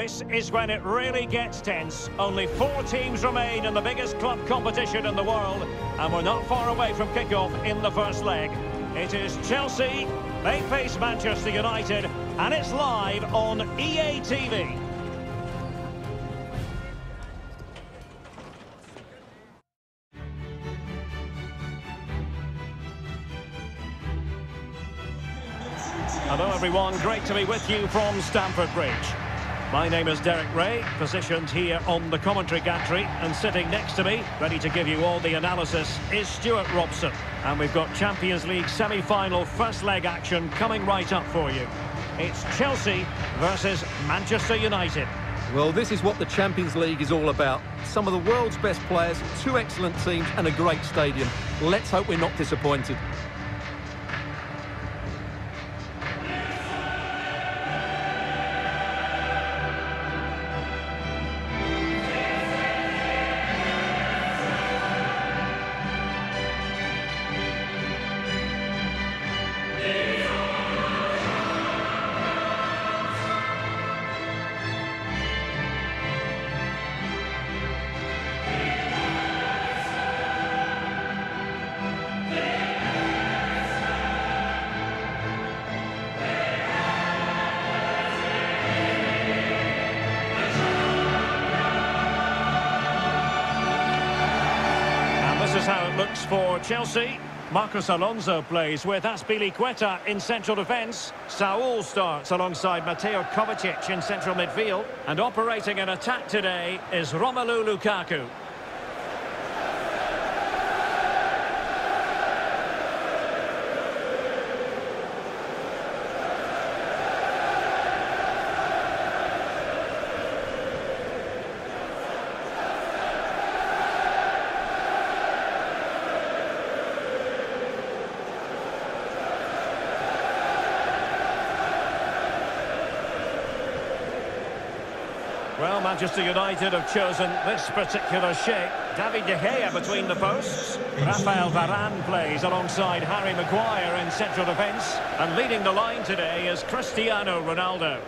This is when it really gets tense. Only four teams remain in the biggest club competition in the world, and we're not far away from kickoff in the first leg. It is Chelsea, they face Manchester United, and it's live on EA TV. Hello everyone, great to be with you from Stamford Bridge. My name is Derek Ray, positioned here on the commentary gantry, and sitting next to me, ready to give you all the analysis, is Stewart Robson. And we've got Champions League semi-final first leg action coming right up for you. It's Chelsea versus Manchester United. Well, this is what the Champions League is all about. Some of the world's best players, two excellent teams and a great stadium. Let's hope we're not disappointed. Chelsea. Marcos Alonso plays with Azpilicueta in central defence. Saul starts alongside Mateo Kovacic in central midfield. And operating an attack today is Romelu Lukaku. Manchester United have chosen this particular shape. David De Gea between the posts. Rafael Varane plays alongside Harry Maguire in central defence. And leading the line today is Cristiano Ronaldo.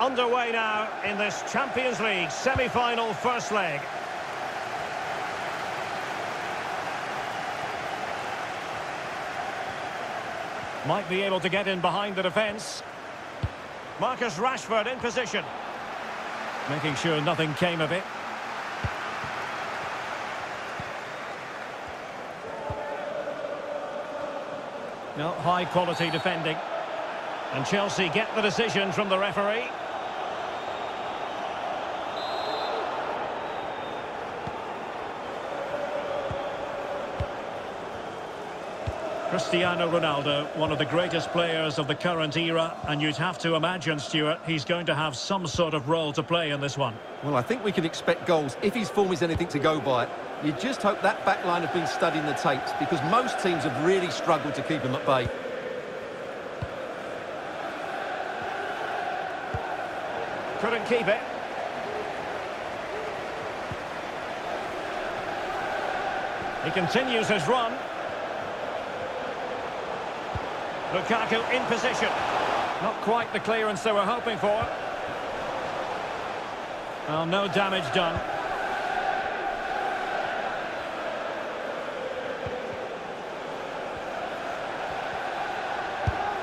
Underway now in this Champions League semi-final first leg. Might be able to get in behind the defence. Marcus Rashford in position. Making sure nothing came of it. No, high quality defending. And Chelsea get the decision from the referee. Cristiano Ronaldo, one of the greatest players of the current era, and you'd have to imagine, Stewart, he's going to have some sort of role to play in this one. Well, I think we can expect goals if his form is anything to go by. You just hope that back line have been studying the tapes, because most teams have really struggled to keep him at bay. Couldn't keep it. He continues his run. Lukaku in position. Not quite the clearance they were hoping for. Well, no damage done.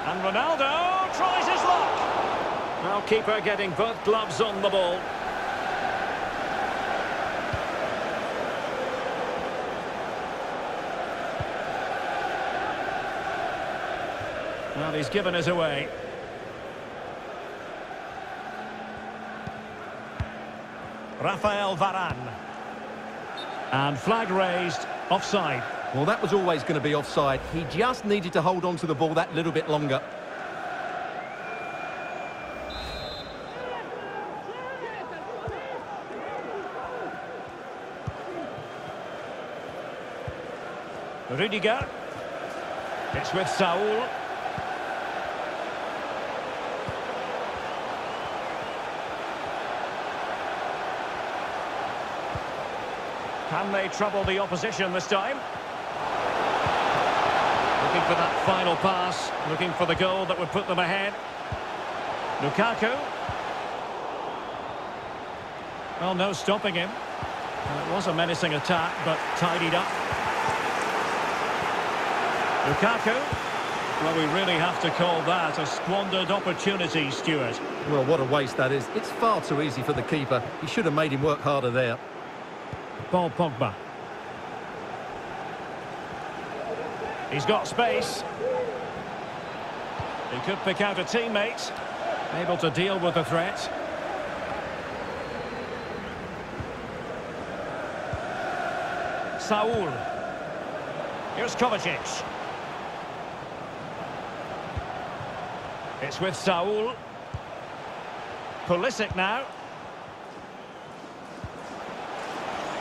And Ronaldo tries his luck. Now keeper getting both gloves on the ball. Well, he's given us away. Rafael Varane. And flag raised, offside. Well, that was always going to be offside. He just needed to hold on to the ball that little bit longer. Rudiger. It's with Saul. Can they trouble the opposition this time? Looking for that final pass, looking for the goal that would put them ahead. Lukaku. Well, no stopping him. It was a menacing attack, but tidied up. Lukaku. Well, we really have to call that a squandered opportunity, Stewart. Well, what a waste that is. It's far too easy for the keeper. He should have made him work harder there. Paul Pogba. He's got space. He could pick out a teammate. Able to deal with the threat. Saul. Here's Kovacic. It's with Saul. Pulisic now.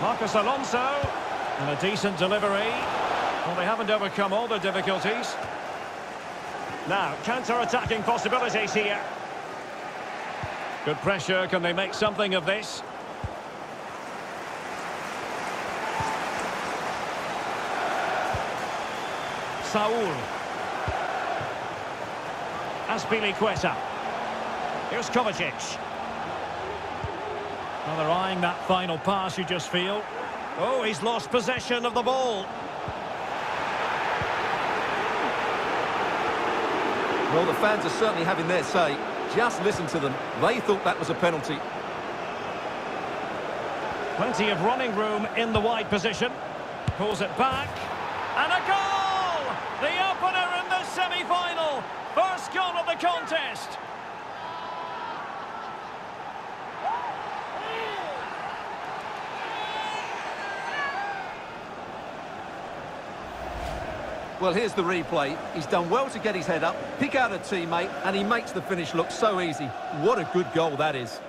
Marcos Alonso. And a decent delivery. Well, they haven't overcome all the difficulties. Now, counter-attacking possibilities here. Good pressure. Can they make something of this? Saul. Azpilicueta. Here's Kovacic. Well, they're eyeing that final pass, you just feel. Oh, he's lost possession of the ball. Well, the fans are certainly having their say. Just listen to them. They thought that was a penalty. Plenty of running room in the wide position. Pulls it back. And a goal! The opener in the semi-final. First goal of the contest. Well, here's the replay. He's done well to get his head up, pick out a teammate, and he makes the finish look so easy. What a good goal that is.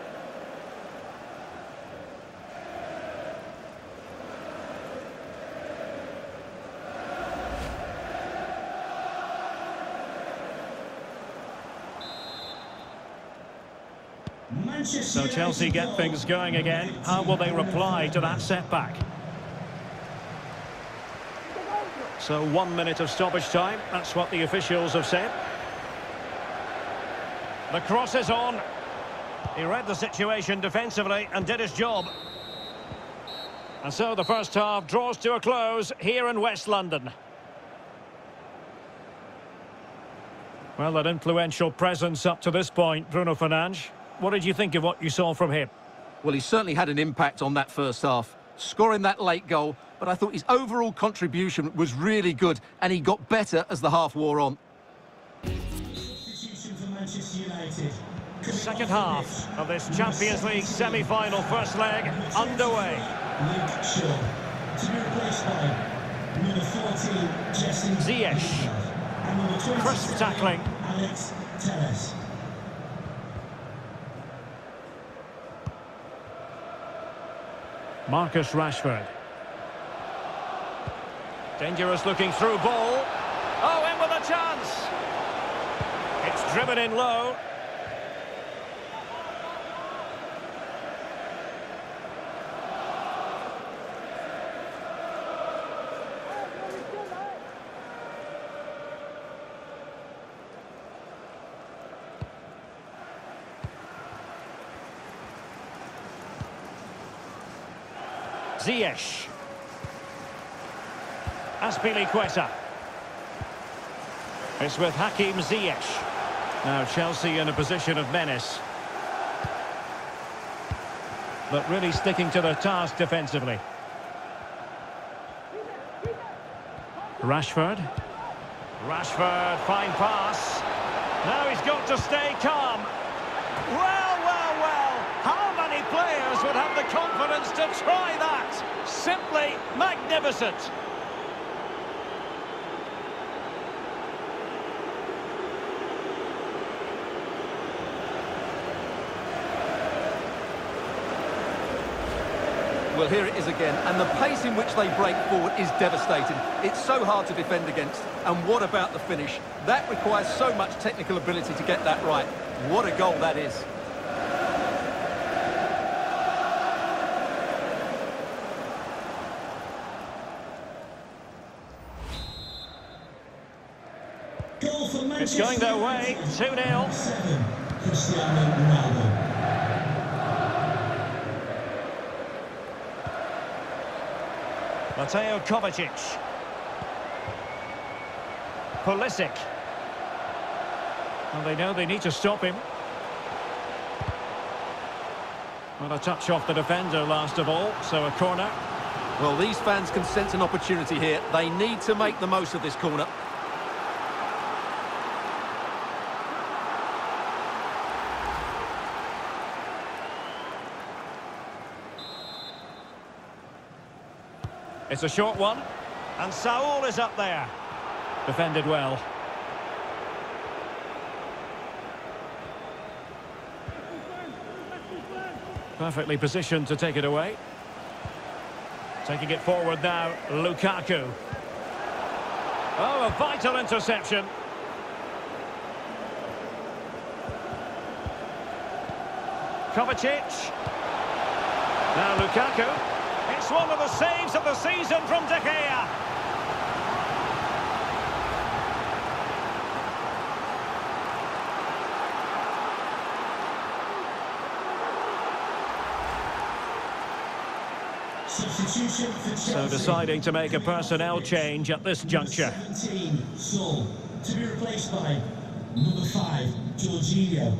So Chelsea get things going again. How will they reply to that setback? So one minute of stoppage time. That's what the officials have said. The cross is on. He read the situation defensively and did his job. And so the first half draws to a close here in West London. Well, that influential presence up to this point, Bruno Fernandes. What did you think of what you saw from him? Well, he certainly had an impact on that first half. Scoring that late goal, but I thought his overall contribution was really good, and he got better as the half wore on. Second half of this Champions League semi-final first leg underway. Ziyech. Crisp tackling. Alex Telles. Marcus Rashford. Dangerous looking through ball. Oh, in with a chance. It's driven in low. Ziyech. It's with Hakim Ziyech. Now Chelsea in a position of menace. But really sticking to the task defensively. Rashford. Rashford, fine pass. Now he's got to stay calm. Well, well, well. How many players would have the confidence to try that? Simply magnificent. Well, here it is again, and the pace in which they break forward is devastating. It's so hard to defend against. And what about the finish? That requires so much technical ability to get that right. What a goal that is. It's going their way, 2-0. Cristiano Ronaldo. Mateo Kovacic. Pulisic. Well, they know they need to stop him. Well, a touch off the defender last of all, so a corner. Well, these fans can sense an opportunity here. They need to make the most of this corner. It's a short one. And Saul is up there. Defended well. Perfectly positioned to take it away. Taking it forward now, Lukaku. Oh, a vital interception. Kovacic. Now Lukaku. It's one of the saves of the season from De Gea. Substitution for Chelsea. So deciding to make a personnel change at this juncture. 17, Saul. To be replaced by number 5, Jorginho.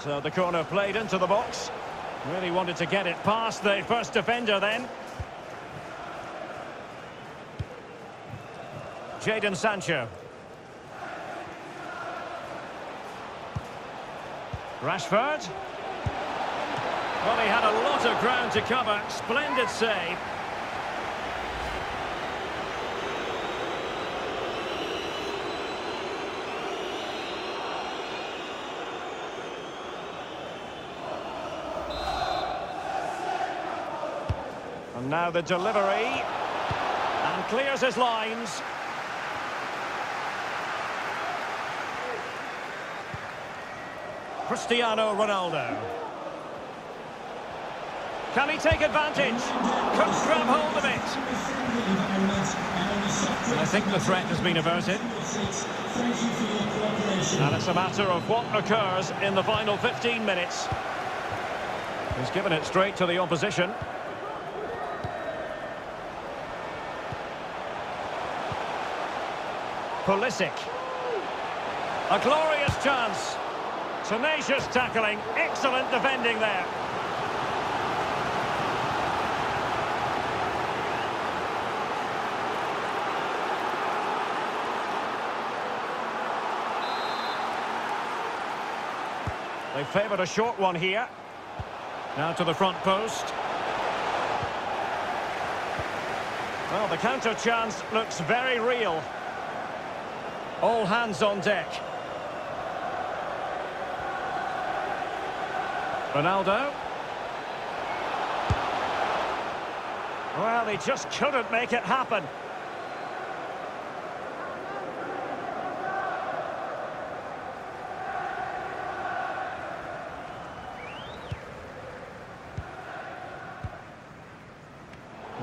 So the corner played into the box. Really wanted to get it past the first defender then. Jadon Sancho. Rashford. Well, he had a lot of ground to cover. Splendid save. Now the delivery. And clears his lines. Cristiano Ronaldo. Can he take advantage? Couldn't grab hold of it. I think the threat has been averted. And it's a matter of what occurs in the final 15 minutes. He's given it straight to the opposition. Pulisic. A glorious chance. Tenacious tackling. Excellent defending there. They favoured a short one here. Now to the front post. Well, the counter chance looks very real. All hands on deck. Ronaldo. Well, he just couldn't make it happen.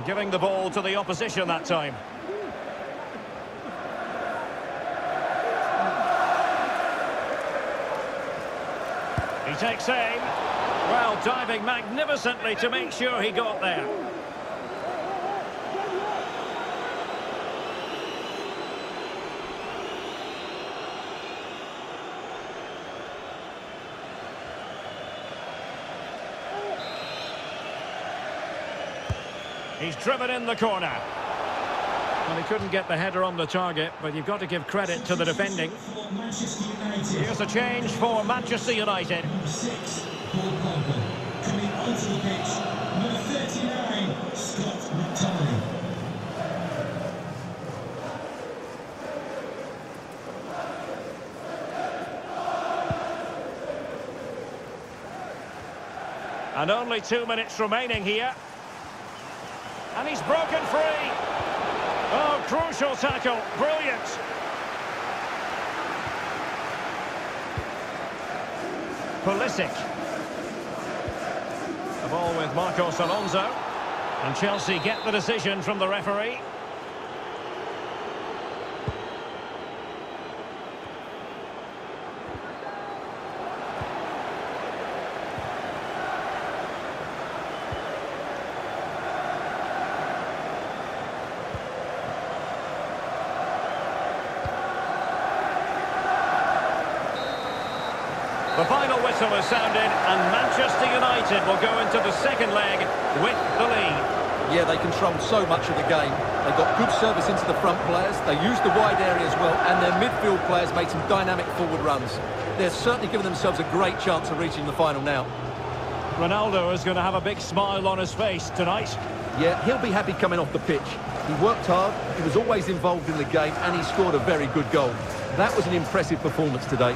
Giving the ball to the opposition that time. Takes aim. Well, diving magnificently to make sure he got there. He's driven in the corner. Well, he couldn't get the header on the target, but you've got to give credit to the defending. Here's a change for Manchester United. 6, Paul Pogba. Coming onto the pitch, number 39, Scott McTominay. And only two minutes remaining here. And he's broken free. Oh, crucial tackle. Brilliant. Pulisic. The ball with Marcos Alonso. And Chelsea get the decision from the referee. The final whistle is sounded and Manchester United will go into the second leg with the lead. Yeah, they controlled so much of the game. They got good service into the front players, they used the wide area as well, and their midfield players made some dynamic forward runs. They're certainly giving themselves a great chance of reaching the final now. Ronaldo is going to have a big smile on his face tonight. Yeah, he'll be happy coming off the pitch. He worked hard, he was always involved in the game, and he scored a very good goal. That was an impressive performance today.